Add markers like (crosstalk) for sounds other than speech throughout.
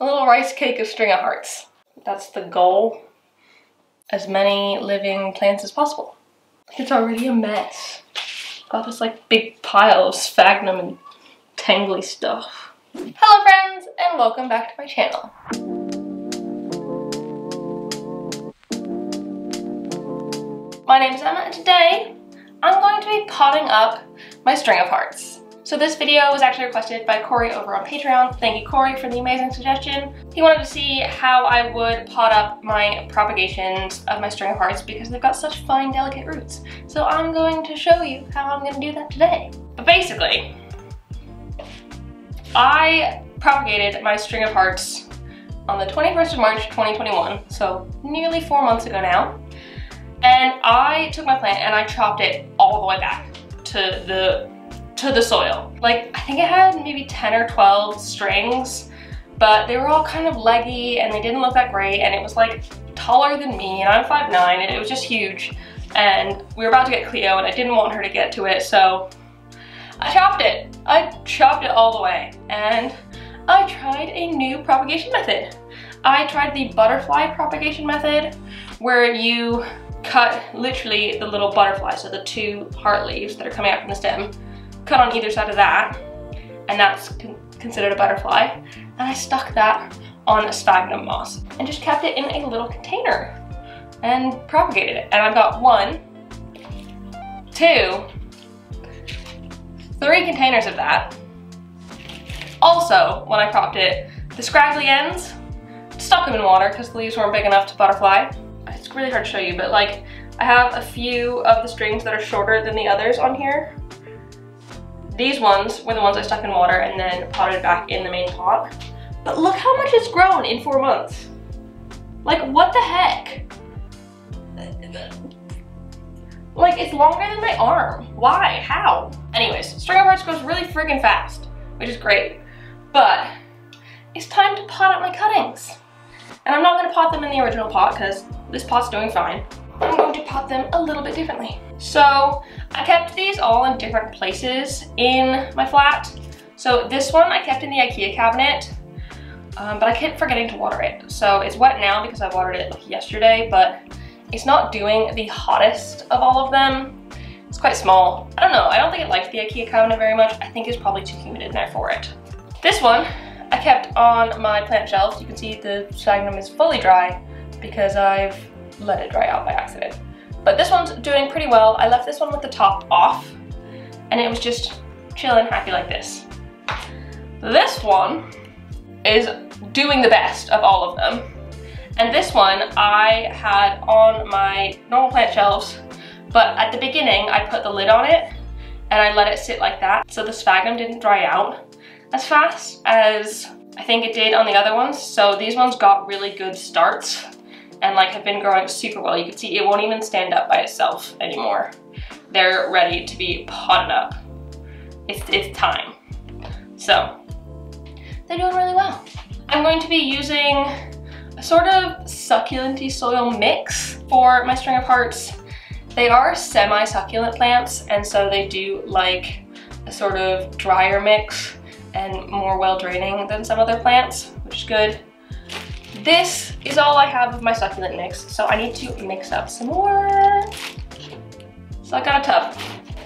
A little rice cake of string of hearts. That's the goal. As many living plants as possible. It's already a mess. Got this like big pile of sphagnum and tangly stuff. Hello friends and welcome back to my channel. My name is Emma and today I'm going to be potting up my string of hearts. So this video was actually requested by Corey over on Patreon. Thank you Corey for the amazing suggestion. He wanted to see how I would pot up my propagations of my string of hearts because they've got such fine delicate roots. So I'm going to show you how I'm going to do that today. But basically, I propagated my string of hearts on the 21st of March 2021, so nearly four months ago now. And I took my plant and I chopped it all the way back to the to the soil. Like, I think it had maybe 10 or 12 strings, but they were all kind of leggy and they didn't look that great and it was like taller than me and I'm 5'9", and it was just huge. And we were about to get Cleo and I didn't want her to get to it, so I chopped it. I chopped it all the way and I tried a new propagation method. I tried the butterfly propagation method where you cut literally the little butterfly, so the two heart leaves that are coming out from the stem, cut on either side of that, and that's con considered a butterfly. And I stuck that on a sphagnum moss and just kept it in a little container and propagated it. And I've got one, two, three containers of that. Also, when I cropped it, the scraggly ends, stuck them in water because the leaves weren't big enough to butterfly. It's really hard to show you, but like I have a few of the strings that are shorter than the others on here these ones were the ones I stuck in water and then potted back in the main pot. But look how much it's grown in four months. Like, what the heck? Like, it's longer than my arm. Why? How? Anyways, string of hearts goes really freaking fast, which is great. But it's time to pot up my cuttings. And I'm not gonna pot them in the original pot because this pot's doing fine. I'm going to pot them a little bit differently. So I kept these all in different places in my flat. So this one I kept in the Ikea cabinet, um, but I kept forgetting to water it. So it's wet now because I watered it like yesterday, but it's not doing the hottest of all of them. It's quite small. I don't know, I don't think it likes the Ikea cabinet very much. I think it's probably too humid in there for it. This one I kept on my plant shelves. You can see the sphagnum is fully dry because I've let it dry out by accident. But this one's doing pretty well. I left this one with the top off and it was just chilling happy like this. This one is doing the best of all of them. And this one I had on my normal plant shelves, but at the beginning I put the lid on it and I let it sit like that so the sphagnum didn't dry out as fast as I think it did on the other ones. So these ones got really good starts and like have been growing super well. You can see it won't even stand up by itself anymore. They're ready to be potted up. It's, it's time. So they're doing really well. I'm going to be using a sort of succulenty soil mix for my string of hearts. They are semi-succulent plants and so they do like a sort of drier mix and more well draining than some other plants, which is good. This is all I have of my succulent mix, so I need to mix up some more. So I got a tub.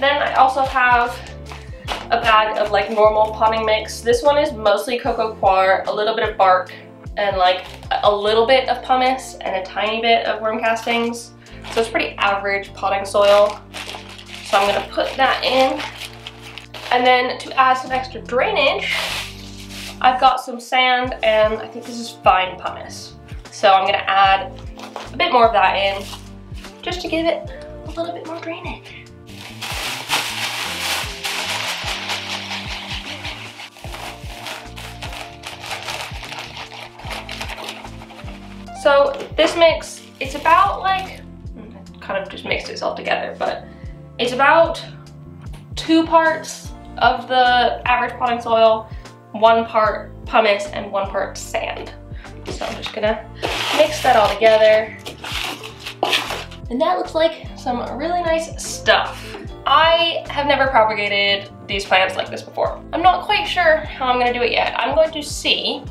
Then I also have a bag of like normal potting mix. This one is mostly coco coir, a little bit of bark, and like a little bit of pumice and a tiny bit of worm castings. So it's pretty average potting soil. So I'm gonna put that in. And then to add some extra drainage, I've got some sand and I think this is fine pumice. So I'm gonna add a bit more of that in just to give it a little bit more drainage. So this mix, it's about like, kind of just mixed itself together, but it's about two parts of the average potting soil one part pumice and one part sand. So I'm just gonna mix that all together. And that looks like some really nice stuff. I have never propagated these plants like this before. I'm not quite sure how I'm gonna do it yet. I'm going to see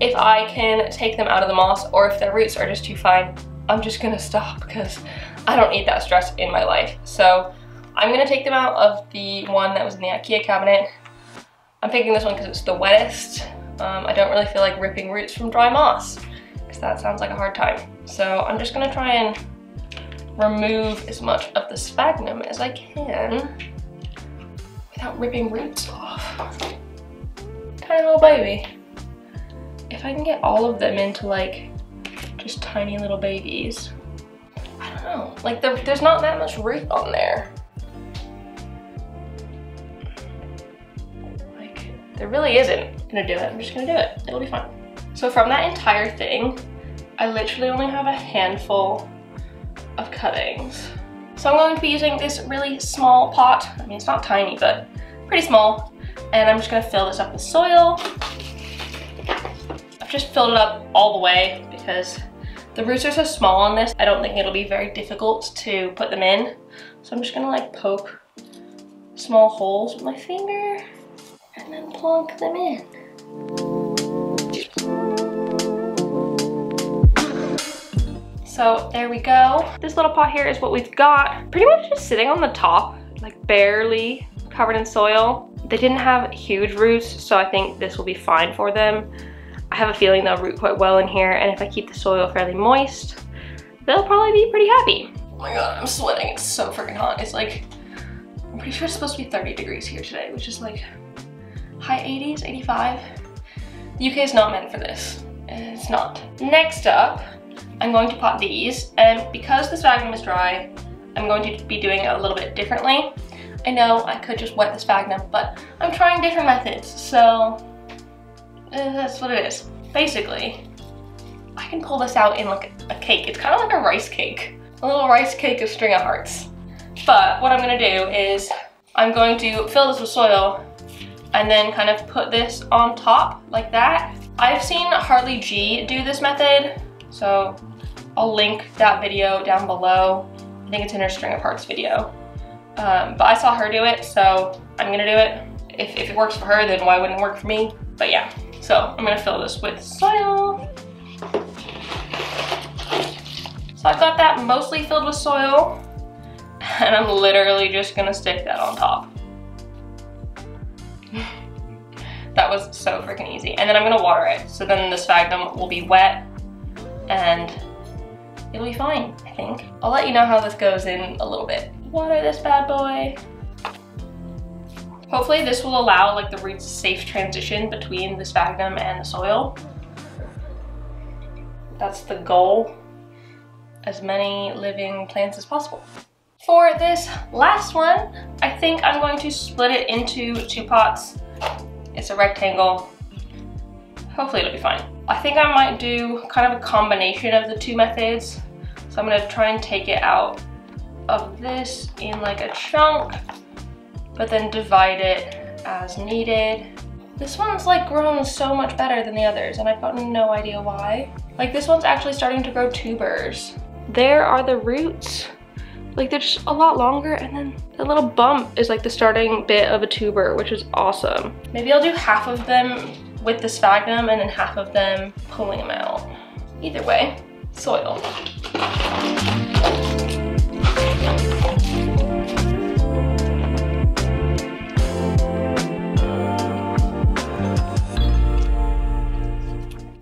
if I can take them out of the moss or if their roots are just too fine, I'm just gonna stop (laughs) because I don't need that stress in my life. So I'm gonna take them out of the one that was in the Ikea cabinet. I'm picking this one because it's the wettest. Um, I don't really feel like ripping roots from dry moss because that sounds like a hard time. So I'm just gonna try and remove as much of the sphagnum as I can without ripping roots off. Tiny little baby. If I can get all of them into like just tiny little babies, I don't know. Like there, there's not that much root on there. There really isn't. Gonna do it, I'm just gonna do it. It'll be fine. So from that entire thing, I literally only have a handful of cuttings. So I'm going to be using this really small pot. I mean, it's not tiny, but pretty small. And I'm just gonna fill this up with soil. I've just filled it up all the way because the roots are so small on this, I don't think it'll be very difficult to put them in. So I'm just gonna like poke small holes with my finger and then plunk them in. So there we go. This little pot here is what we've got. Pretty much just sitting on the top, like barely covered in soil. They didn't have huge roots, so I think this will be fine for them. I have a feeling they'll root quite well in here, and if I keep the soil fairly moist, they'll probably be pretty happy. Oh my god, I'm sweating. It's so freaking hot. It's like, I'm pretty sure it's supposed to be 30 degrees here today, which is like high 80s, 85. The UK is not meant for this. It's not. Next up, I'm going to pot these, and because the sphagnum is dry, I'm going to be doing it a little bit differently. I know I could just wet the sphagnum, but I'm trying different methods, so uh, that's what it is. Basically, I can pull this out in like a cake. It's kind of like a rice cake. A little rice cake of string of hearts. But what I'm gonna do is I'm going to fill this with soil and then kind of put this on top like that. I've seen Harli G do this method, so I'll link that video down below. I think it's in her string of hearts video. Um, but I saw her do it, so I'm gonna do it. If, if it works for her, then why wouldn't it work for me? But yeah, so I'm gonna fill this with soil. So I've got that mostly filled with soil, (laughs) and I'm literally just gonna stick that on top. Was so freaking easy. And then I'm gonna water it, so then the sphagnum will be wet, and it'll be fine, I think. I'll let you know how this goes in a little bit. Water this bad boy. Hopefully this will allow like the roots safe transition between the sphagnum and the soil. That's the goal. As many living plants as possible. For this last one, I think I'm going to split it into two pots. It's a rectangle. Hopefully it'll be fine. I think I might do kind of a combination of the two methods. So I'm gonna try and take it out of this in like a chunk, but then divide it as needed. This one's like grown so much better than the others and I've gotten no idea why. Like this one's actually starting to grow tubers. There are the roots. Like they're just a lot longer and then the little bump is like the starting bit of a tuber, which is awesome. Maybe I'll do half of them with the sphagnum and then half of them pulling them out. Either way, soil.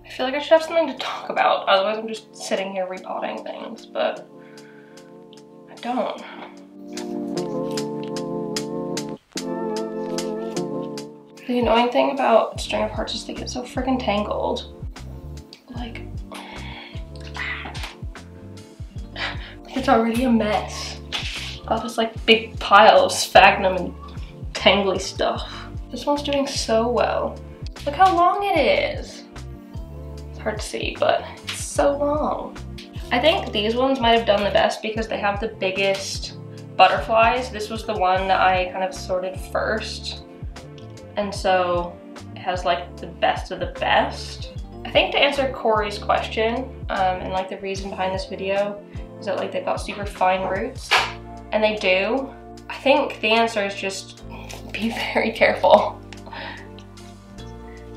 I feel like I should have something to talk about, otherwise I'm just sitting here repotting things, but don't. The annoying thing about string of hearts is they get so freaking tangled. Like, (sighs) it's already a mess. All this like big pile of sphagnum and tangly stuff. This one's doing so well. Look how long it is. It's hard to see, but it's so long. I think these ones might have done the best because they have the biggest butterflies. This was the one that I kind of sorted first. And so it has like the best of the best. I think to answer Corey's question um, and like the reason behind this video is that like they've got super fine roots and they do. I think the answer is just (laughs) be very careful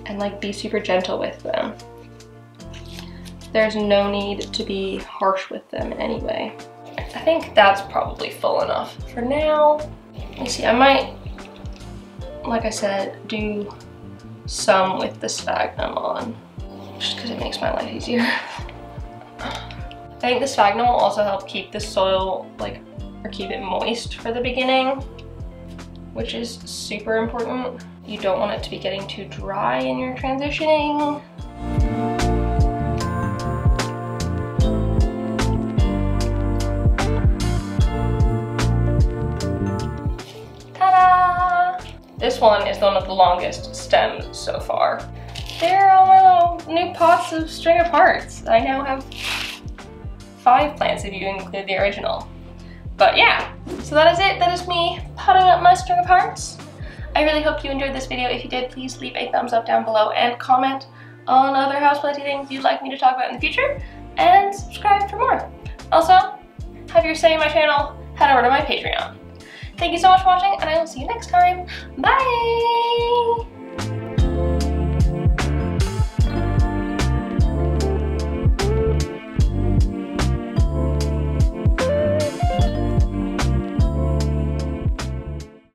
and like be super gentle with them. There's no need to be harsh with them anyway. I think that's probably full enough. For now, me see, I might, like I said, do some with the sphagnum on, just because it makes my life easier. I think the sphagnum will also help keep the soil, like, or keep it moist for the beginning, which is super important. You don't want it to be getting too dry in your transitioning. One is one of the longest stems so far. There are all my little new pots of string of hearts. I now have five plants if you include the original. But yeah, so that is it. That is me potting up my string of hearts. I really hope you enjoyed this video. If you did, please leave a thumbs up down below and comment on other houseplanty things you'd like me to talk about in the future, and subscribe for more. Also, have your say in my channel, head over to my Patreon. Thank you so much for watching, and I will see you next time. Bye!